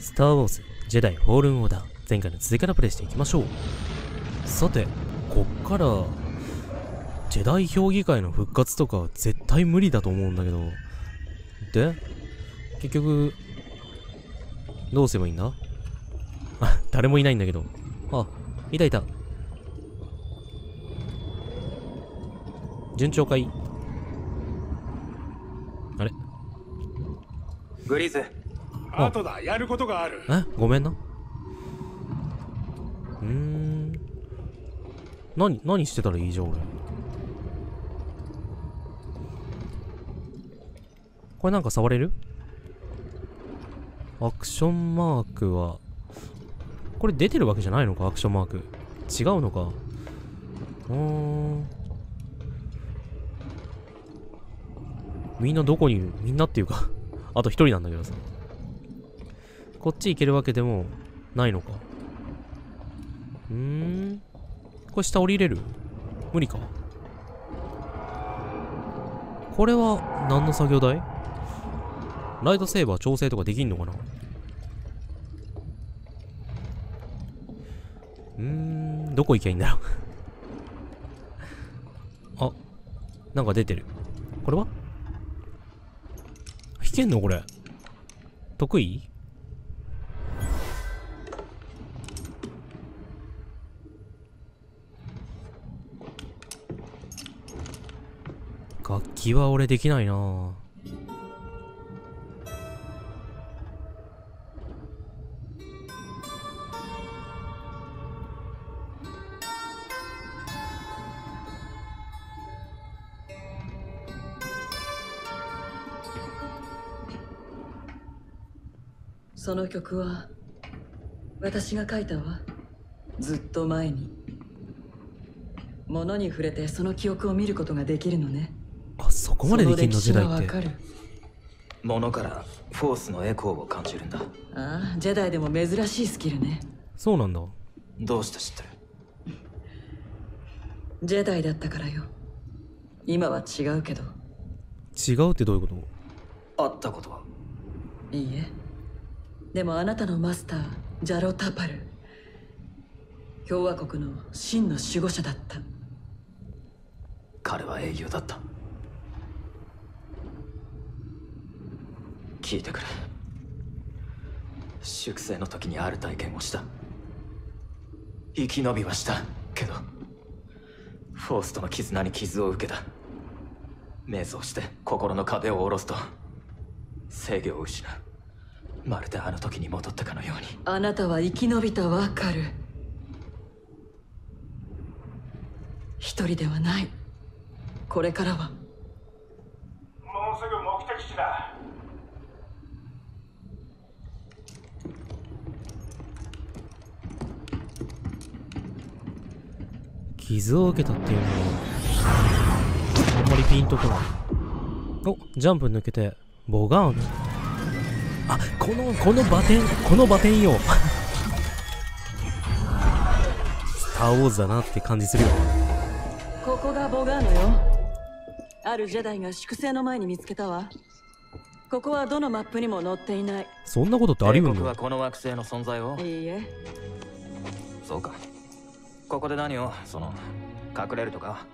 スター・ウォーズ、ジェダイ・フォールン・オーダー。前回の続きからプレイしていきましょう。さて、こっから、ジェダイ評議会の復活とか絶対無理だと思うんだけど。で、結局、どうすればいいんだ？あ、誰もいないんだけど。あ、いたいた。順調かい？あれ？グリーズあとだやることがあるえ？ごめんな。うーん。何、何してたらいいじゃん、俺。これなんか触れる？アクションマークは、これ出てるわけじゃないのか？アクションマーク。違うのか？うーん。みんなどこにいる？みんなっていうかあと一人なんだけどさ。こっち行けるわけでもないのか。うーん。これ下降りれる？無理か。これは何の作業台？ライトセーバー調整とかできんのかな？うーん、どこ行きゃいいんだろう？あ、なんか出てる。これは？弾けんのこれ。得意？は俺できないな。その曲は私が書いたわ。ずっと前に。物に触れてその記憶を見ることができるのね、こまでできんの時代って。その歴史がわ。かる。物からフォースのエコーを感じるんだ。ああジェダイでも珍しいスキルね。そうなんだ。どうして知ってる？ジェダイだったからよ。今は違うけど。違うってどういうこと？会ったことは？いいえ。でもあなたのマスタージャロ・タパル。共和国の真の守護者だった。彼は英雄だった聞いてくれ。粛清の時にある体験をした。生き延びはした。けどフォースとの絆に傷を受けた。瞑想して心の壁を下ろすと制御を失う。まるであの時に戻ったかのように。あなたは生き延びたわかる。一人ではない。これからはもうすぐ目的地だ傷を受けたっていうのは、あんまりピンとこない。お、ジャンプ抜けて、ボガーン。あ、この、このバテン、このバテンよ。スター・ウォーズだなって感じするよ。ここがボガーノよあるジェダイが粛清の前に見つけたわここはどのマップにも載っていないそんなことってあり得帝国はるのこの惑星の存在をいいえそうかここで何を？その隠れるとか？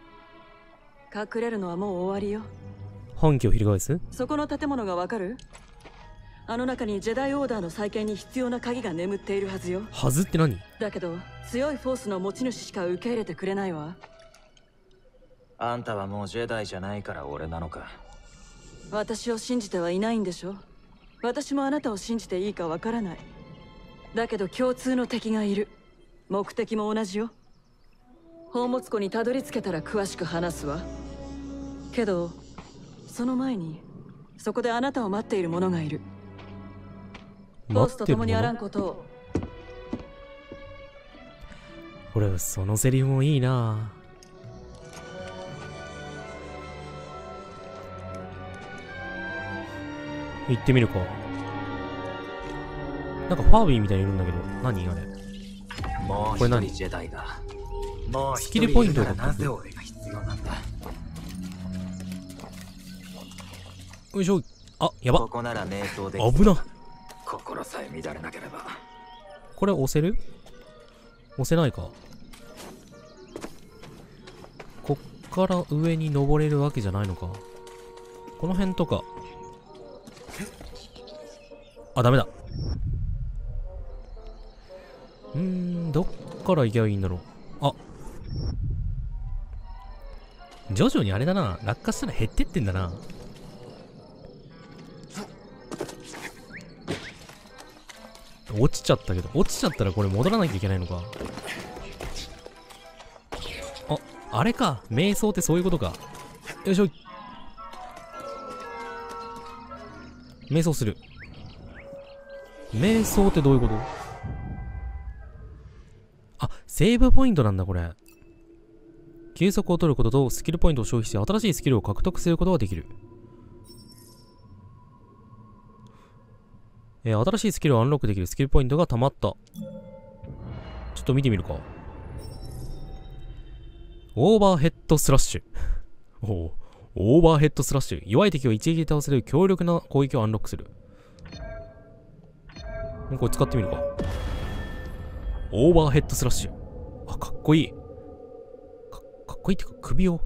隠れるのはもう終わりよ。反旗を翻す？そこの建物がわかる？あの中にジェダイオーダーの再建に必要な鍵が眠っているはずよ。はずって何？だけど強いフォースの持ち主しか受け入れてくれないわ。あんたはもうジェダイじゃないから俺なのか？私を信じてはいないんでしょ？私もあなたを信じていいかわからない。だけど共通の敵がいる。目的も同じよ宝物庫にたどり着けたら詳しく話すわ。けどその前にそこであなたを待っている者がいる。フォー待ってるもスと共にあらんのことを。俺、そのセリフもいいな。行ってみるか。なんかファービーみたいにいるんだけど、何あれ？もうこれ何？ジェダイがもうスキルポイントがなぜ俺が必要なんだ？よいしょ。あ、やばこ。こならで危な。心さえ乱れなければこれ押せる？押せないか。こっから上に登れるわけじゃないのか。この辺とか。あ、ダメだ。うーん、どっから行けばいいんだろう。徐々にあれだな。落下したら減ってってんだな。落ちちゃったけど、落ちちゃったらこれ戻らなきゃいけないのか。あ、あれか。瞑想ってそういうことか。よいしょ。瞑想する。瞑想ってどういうこと？あ、セーブポイントなんだ、これ。休息を取ることとスキルポイントを消費して新しいスキルを獲得することができる。えー新しいスキルをアンロックできるスキルポイントが溜まった。ちょっと見てみるか。オーバーヘッドスラッシュ。おおオーバーヘッドスラッシュ。弱い敵を一撃で倒せる強力な攻撃をアンロックする。これ使ってみるか。オーバーヘッドスラッシュ。あ、かっこいい。かっこいいってか首を。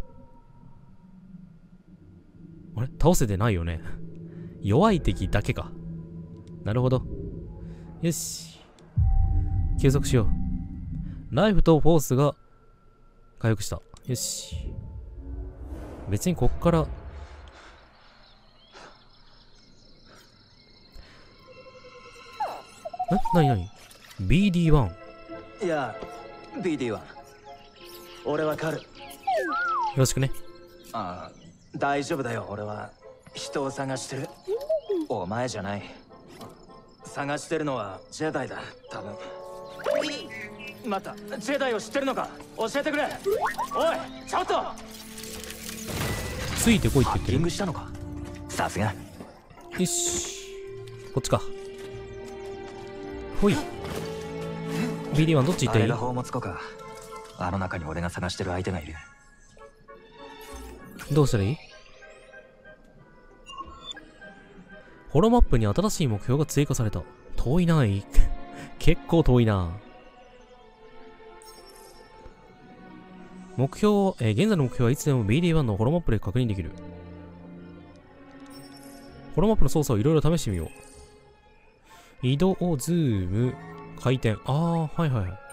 あれ？倒せてないよね。弱い敵だけか。なるほど。よし。継続しよう。ライフとフォースが回復した。よし。別にこっから、え？なになに ?BD1。いや BD1 BD は俺わかる。ろしくね。ああ大丈夫だよ。俺は人を探してる。お前じゃない。探してるのはジェダイだ。多分。待ったジェダイを知ってるのか。教えてくれ。おいちょっと。ついてこいって言ってる。ハング。したのか。さすが。よし。こっちか。ほい。BD1 どっち行ったらいい？あれが宝物庫かあの中に俺が探してる相手がいるどうしたらいいホロマップに新しい目標が追加された。遠いない 結構遠いな目標、えー現在の目標はいつでも BD1 のホロマップで確認できる。ホロマップの操作をいろいろ試してみよう。移動、ズーム、回転。ああ、はいはいはい。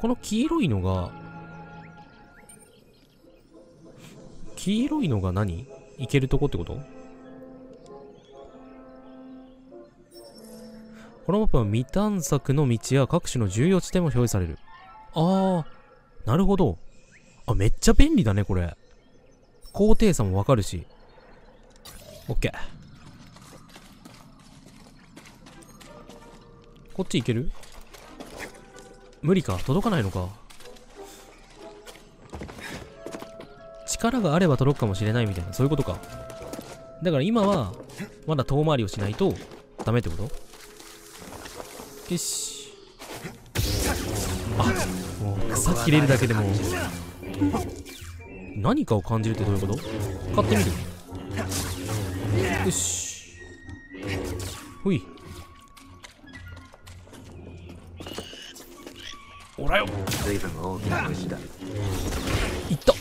この黄色いのが、黄色いのが何？行けるとこってこと？このマップは未探索の道や各種の重要地点も表示される。あー、なるほど。あ、めっちゃ便利だね、これ。高低差もわかるし。オッケー。こっち行ける？無理か？届かないのか？力があれば届くかもしれないみたいな、そういうことか。だから今は、まだ遠回りをしないとダメってこと？よし。あ、もう草切れるだけでも、何かを感じるってどういうこと？買ってみる。よし。ほい。随分大きな虫だ。いった。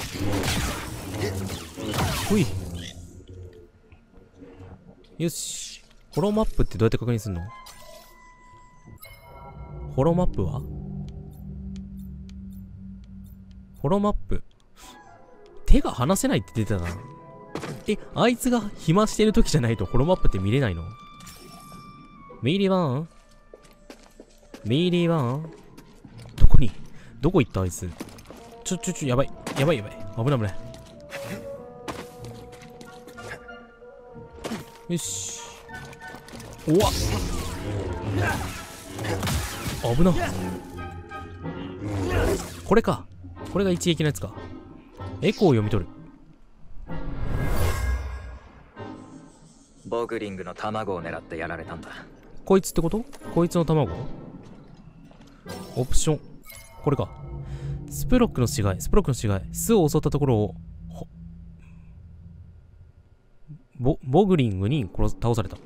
ほい。よし。ホロマップってどうやって確認するの？ホロマップは？ホロマップ。手が離せないって出てたな。えあいつが暇してる時じゃないとホロマップって見れないの？メイリーワンメイリーワンどこ行ったあいつ？ちょちょちょやばい。やばいやばい。危ない危ない。よし。おわ危な。これか。これが一撃のやつか。エコーを読み取る。ボグリングの卵を狙ってやられたんだ。こいつってこと？こいつの卵？オプションこれか。スプロックの死骸スプロックの死骸巣を襲ったところをほボボグリングに殺す倒された。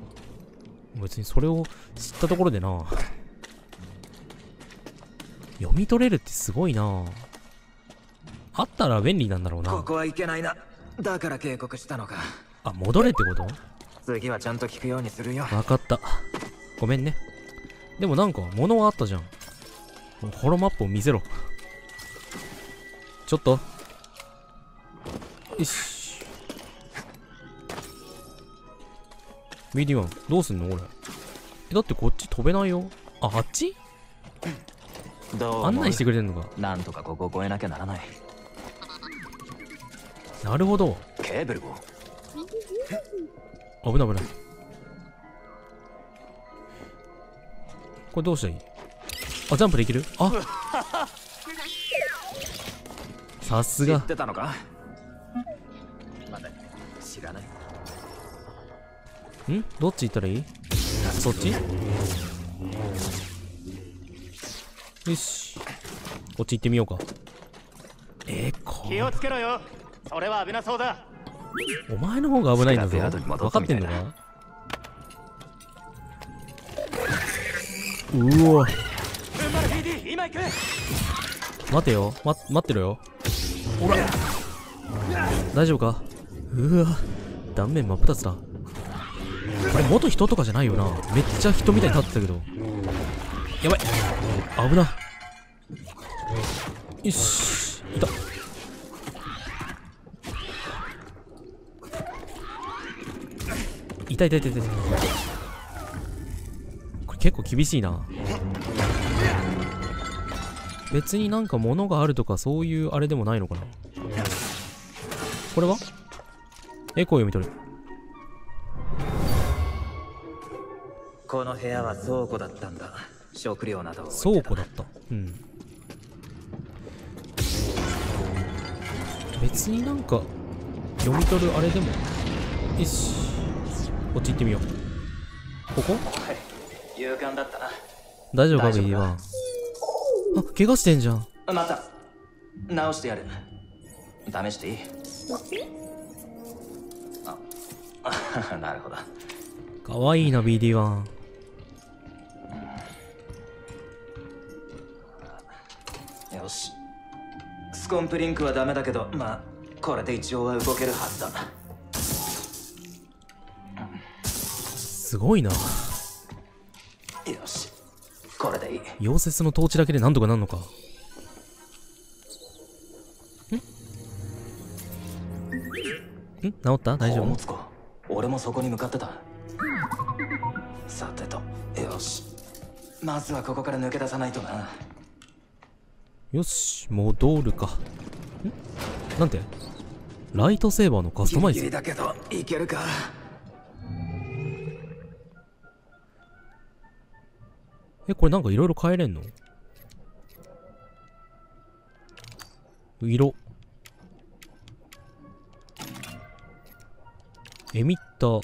別にそれを知ったところでな。読み取れるってすごいな。あったら便利なんだろうな。ここはいけないな。だから警告したのか。あ戻れってこと？次はちゃんと聞くようにするよ。わかった。ごめんね。でもなんか物はあったじゃんホロマップを見せろ。ちょっと。よし。BD1 どうすんの？俺えだってこっち飛べないよ。ああっち？案内してくくれるのか。なんとかここを越えなきゃならない。なるほど。ケーブルを。危ない危ない。これどうしたらいい？あジャンプできる？あ。さすが。知ってたのか？待て知らない。ん？どっち行ったらいい？そっち？よし。こっち行ってみようか。えー、こ気をつけろよ。それは危なそうだ。お前の方が危ないんだぞ。分かってんのかうわ待てよ、ま、待ってろよ。ほら。大丈夫か？うわ。断面真っ二つだ。これ元人とかじゃないよな。めっちゃ人みたいに立ってたけど。やばい。危な。よし。いた。いたいたいたいたい。たこれ結構厳しいな別になんか物があるとかそういうあれでもないのかな？これは？エコー読み取る。この部屋は倉庫だったんだ。食料など。倉庫だった。うん。別になんか読み取るあれでもよし。こっち行ってみよう。ここ？はい。勇敢だったな。大丈夫か大丈夫 BD かは？あ怪我してんじゃん。また。直してやる。試していい？あ なるほど。かわいいな BD1 よし。スコンプリンクはダメだけどまあこれで一応は動けるはずだ。すごいなこれでいい。溶接の統治だけでなんとかなんのか。ん？ん？治った？大丈夫？宝物庫俺もそこに向かってた。さてと。よし。まずはここから抜け出さないとな。よし。戻るか。ん？なんて？ライトセーバーのカスタマイズ？だけどいけるか？えこれなんかいろいろ変えれんの？色。エミッタ。ー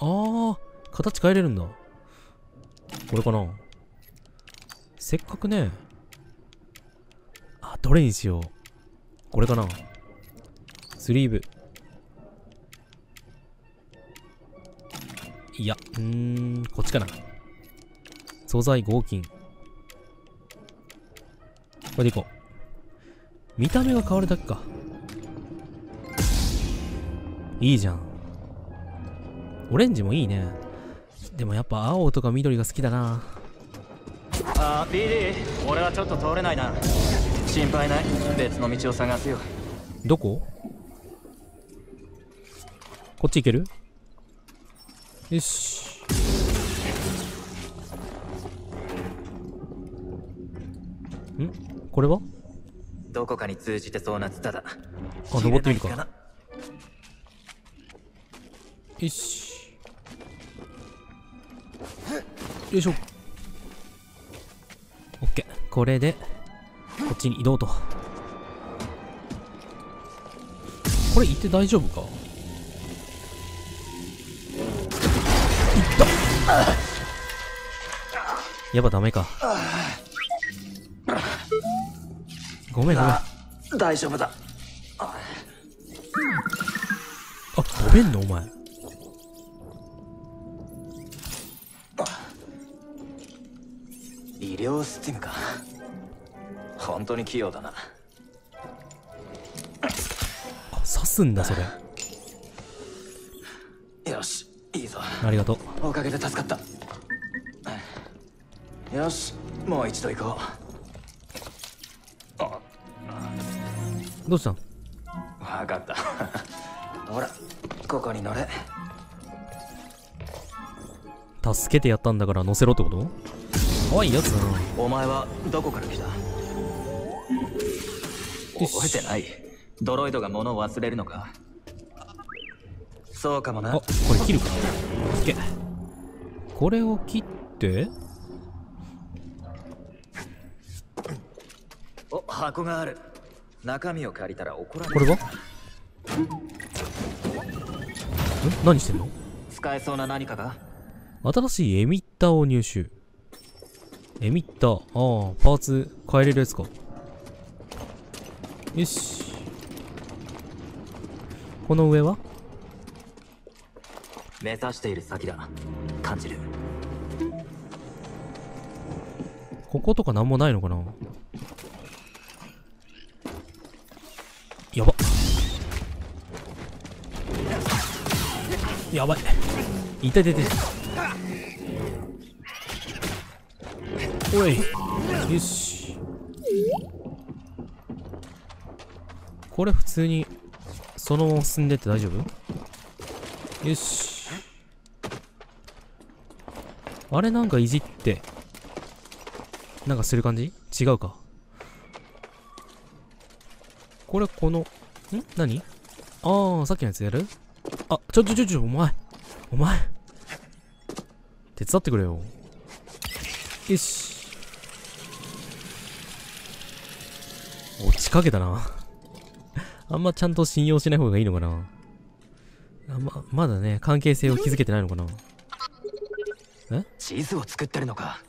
あー形変えれるんだ。これかな？せっかくね。あどれにしよう。これかな？スリーブ。いやうーんこっちかな。素材合金。これでいこう。見た目が変わるだけか。いいじゃん。オレンジもいいね。でもやっぱ青とか緑が好きだな。あ BD 俺はちょっと通れないな。心配ない。別の道を探すよ。どこ？こっち行ける？よしこれは？どこかに通じてそうなツタだ。あ登ってみるか。よしよいしょ。オッケー。これでこっちに移動と。これ行って大丈夫か？行った。やっぱダメかごめんごめん。大丈夫だ。あ飛べんのお前。医療スティムか。本当に器用だな。あ刺すんだそれ。よしいいぞ。ありがとう。おかげで助かった。よしもう一度行こう。どうしたん分かった。ほらここに乗れ。助けてやったんだから乗せろってこと？可愛いやつだな。お前はどこから来た？覚えてない？ドロイドが物を忘れるのか？そうかもな。あこれ切るか？オッケーこれを切って？お箱がある中身を借りたら怒られこれはん何してんの？使えそうな何かが？新しいエミッターを入手。エミッター。ああパーツ変えれるやつか。よし。この上は？目指している先だ。感じる。こことかなんもないのかな？やばい。痛い痛い痛い。おい。よし。これ普通にそのまま進んでって大丈夫？よし。あれなんかいじってなんかする感じ？違うか。これ、この、ん？何？ああ、さっきのやつやる？あ、ちょちょちょちょ、お前。お前。手伝ってくれよ。よし。落ちかけたな。あんまちゃんと信用しない方がいいのかな。あま、まだね、関係性を築けてないのかな。地図を作ってるのか？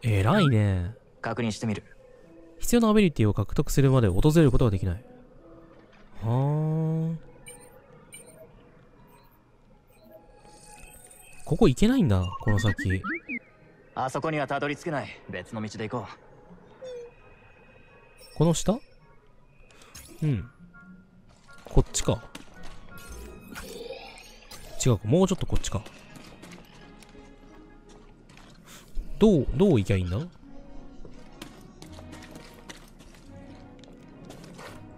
偉いね。確認してみる必要なアビリティを獲得するまで訪れることができない。はーここ行けないんだ、この先。あそこにはたどり着けない別の道で行ここの下？うん。こっちか。違うか、もうちょっとこっちか。どう、どう行きゃいいんだ？よ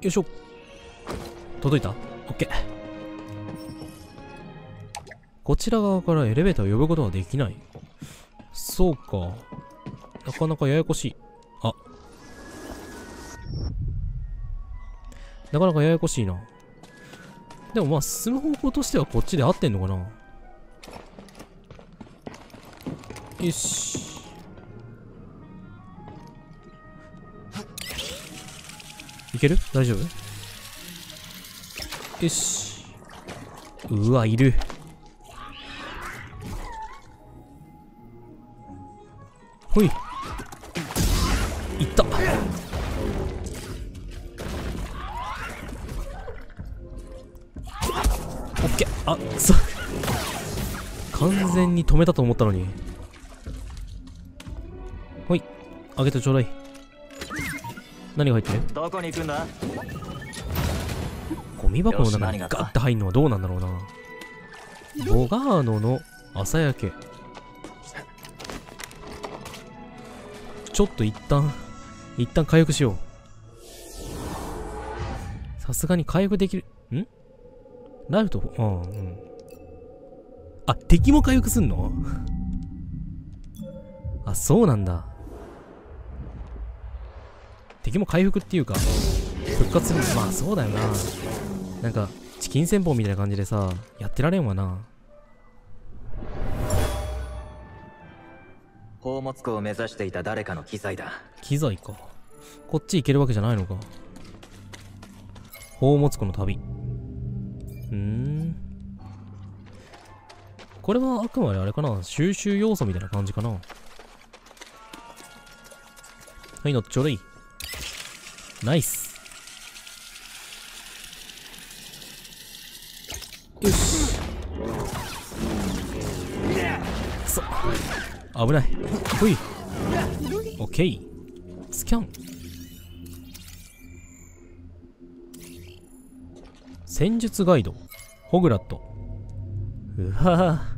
いしょ。届いた？オッケー。こちら側からエレベーターを呼ぶことはできない。そうか。なかなかややこしい。あ。なかなかややこしいな。でもまあ進む方向としてはこっちで合ってんのかなよし。いける？大丈夫？よし。うわ、いる。ほい。いった。オッケー。あ、くそ。完全に止めたと思ったのに。ほい。開けてちょうだい。何が入ってる？うどこに行くんだ？ゴミ箱の中にガッて入るのはどうなんだろうな。ボガーノの朝焼け。ちょっと一旦、一旦回復しよう。さすがに回復できる。ん？ライフと、ああ、うん。あ、敵も回復すんの？あ、そうなんだ。敵も回復っていうか、復活するまあそうだよな。なんか、チキン戦法みたいな感じでさ、やってられんわな。宝物庫を目指していた誰かの機材だ機材か。こっち行けるわけじゃないのか。宝物庫の旅。うーん。これはあくまであれかな収集要素みたいな感じかなはい、乗ってちょうだい。ナイス。よし。危ない。ほい。オッケー。スキャン。戦術ガイド。ホグラット。うわぁ。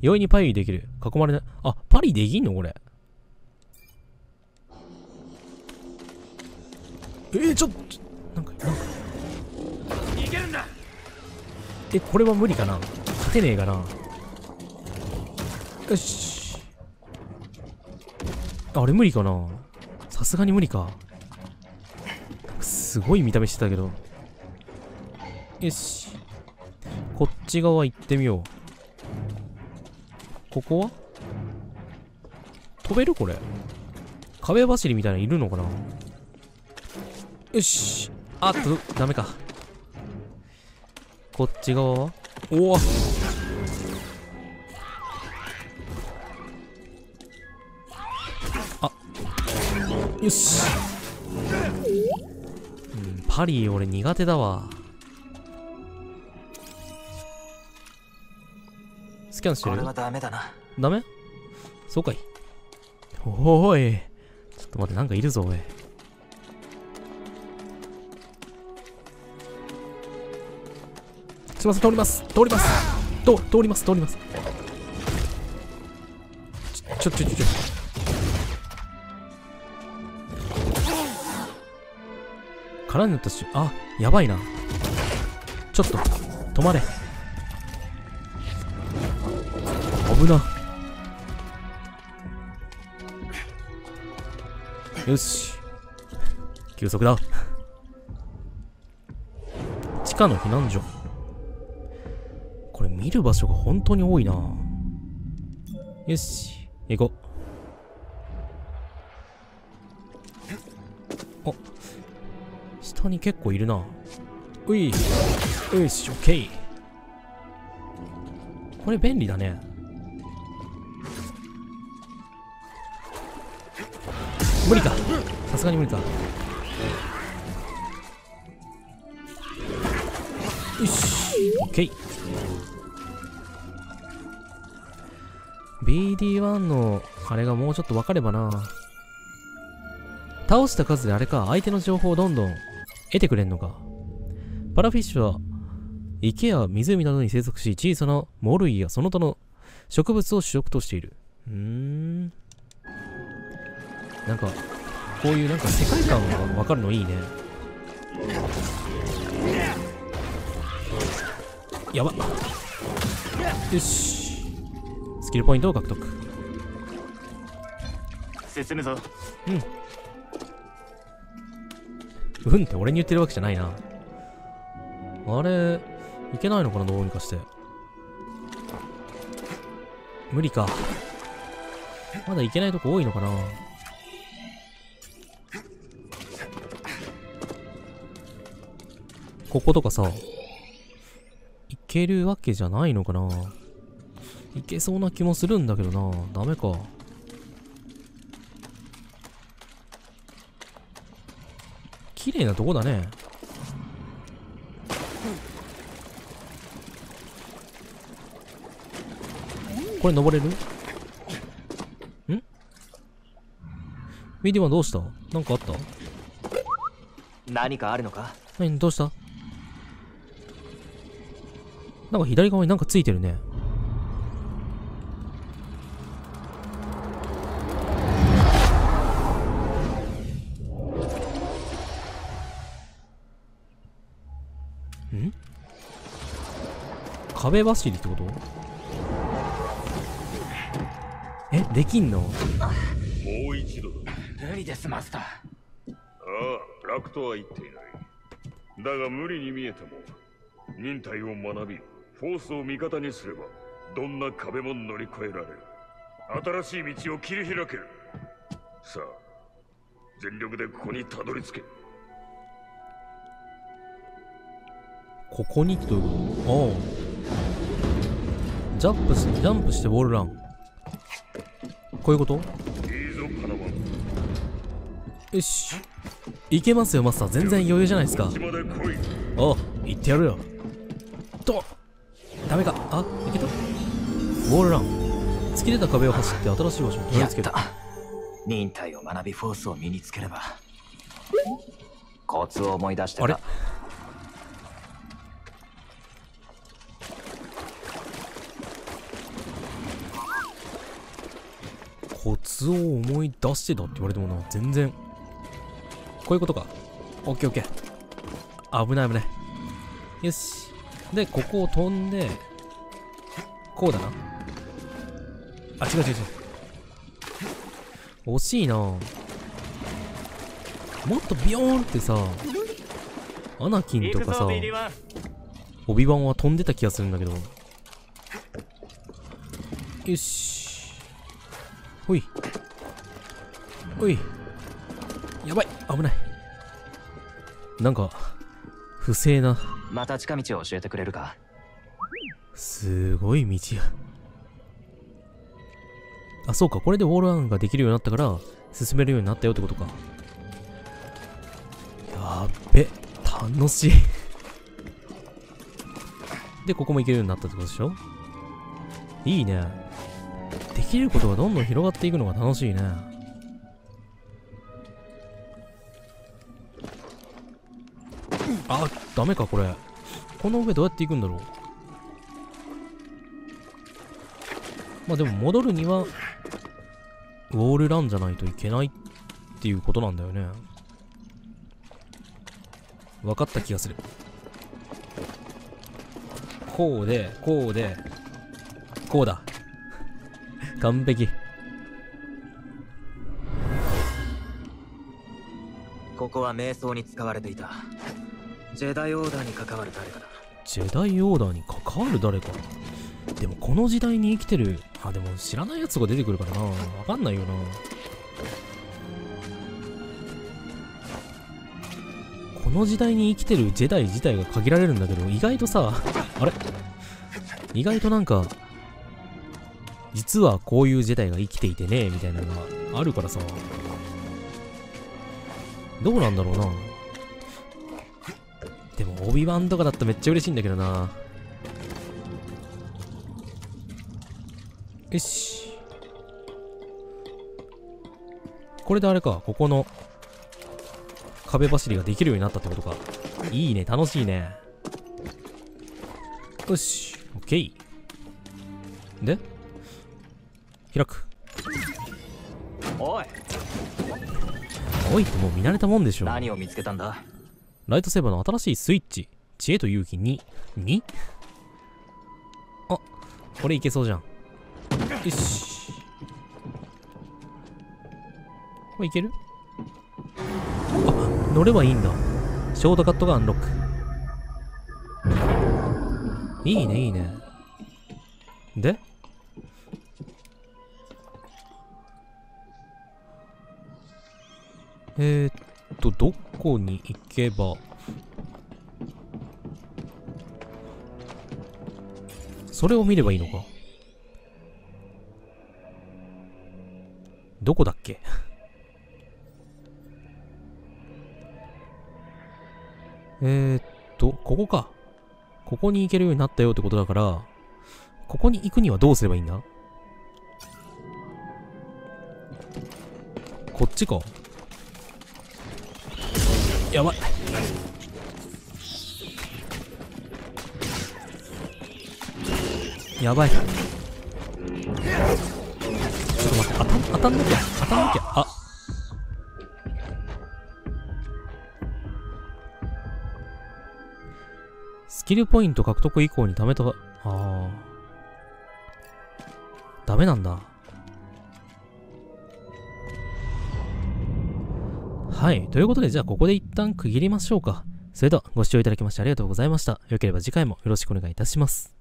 容易にパリできる。囲まれないあパリできんのこれ。えー、ちょっとなんかなんか。逃げるんだ。えこれは無理かな。勝てねえかな。よしあれ無理かな？さすがに無理か。すごい見た目してたけど。よし。こっち側行ってみよう。ここは？飛べる？これ。壁走りみたいなのいるのかな？よし。あっとダメか。こっち側は？おおよし。うんパリ俺苦手だわ。スキャンしてる？これはダメだな。ダメ？そうかい。おーい。ちょっと待ってなんかいるぞおい。すいません通ります。通ります。と通ります通ります。ちょちょちょちょ空になったしあやばいな。ちょっと止まれ。危な。よし。休息だ。地下の避難所。これ見る場所が本当に多いな。よし。行こう。に結構いるな。うい。よしオッケーこれ便利だね。無理か。さすがに無理か。よしオッケー BD1 のあれがもうちょっと分かればな。倒した数であれか。相手の情報をどんどん。得てくれんのか？パラフィッシュは池や湖などに生息し小さなモルイやその他の植物を主食としている。うーん。なんかこういうなんか世界観が分かるのいいね。やば。よし。スキルポイントを獲得。進むぞ。うんうんって俺に言ってるわけじゃないな。あれいけないのかなどうにかして。無理か。まだいけないとこ多いのかな。こことかさいけるわけじゃないのかな。いけそうな気もするんだけどな。ダメか。綺麗なとこだね。これ登れる？ん？ビデオはどうした？なんかあった？何かあるのか？何どうした？なんか左側になんかついてるね壁走りってこと？えできんの？もう一度だ。無理ですマスター。ああ楽とは言っていない。だが無理に見えても忍耐を学びフォースを味方にすればどんな壁も乗り越えられる。新しい道を切り開ける。さあ全力でここにたどり着け。ここにってどういうこと？おうジャンプし、ジャンプしてウォールラン。こういうこと？よし。いけますよ、マスター。全然余裕じゃないですかおう、行ってやるよ。とダメか。あ、いけた？ウォールラン。突き出た壁を走って新しい場所にたどり着けた忍耐を学びフォースを身につければコツを思い出してあれ？かコツを思い出してたって言われてもな全然。こういうことか。オッケーオッケー。危ない危ない。よし。でここを飛んでこうだな。あ違う違う違う。惜しいな。もっとビヨーンってさアナキンとかさオビワンは飛んでた気がするんだけど。よし。ほい。ほい。やばい。危ない。なんか不正な。また近道を教えてくれるか？すごい道や。あそうか。これでウォールアンができるようになったから進めるようになったよってことか。やっべ。楽しい。でここも行けるようになったってことでしょ？いいねできることがどんどん広がっていくのが楽しいねあダメかこれこの上どうやって行くんだろうまあでも戻るには、ウォールランじゃないといけないっていうことなんだよね。分かった気がする。こうで、こうで、こうだ。完璧。ここは瞑想に使われていたジェダイオーダーに関わる誰かだジェダイオーダーに関わる誰か。でもこの時代に生きてる、あ、でも知らないやつが出てくるからな。わかんないよな。この時代に生きてるジェダイ自体が限られるんだけど、意外とさ、あれ？意外となんか、実はこういうジェダイが生きていてね、みたいなのがあるからさ。どうなんだろうな。でも、オビワンとかだったらめっちゃ嬉しいんだけどな。よし。これであれか、ここの壁走りができるようになったってことか。いいね、楽しいね。よし、オッケー。で？開く。おいおいってもう見慣れたもんでしょ。何を見つけたんだ？ライトセーバーの新しいスイッチ。知恵と勇気に、に？あ、これいけそうじゃん。よし。これいける？あ、乗ればいいんだ。ショートカットがアンロック。いいね、いいね。で？えー、っと、どこに行けば、それを見ればいいのか？どこだっけ？えっと、ここか。ここに行けるようになったよってことだから、ここに行くにはどうすればいいんだ？こっちか。やばい。やばい。ちょっと待って、当たん、当たんなきゃ、当たんなきゃ、あ。スキルポイント獲得以降に貯めた、ああ。ダメなんだ。はい。ということで、じゃあここで一旦区切りましょうか。それではご視聴いただきましてありがとうございました。よければ次回もよろしくお願いいたします。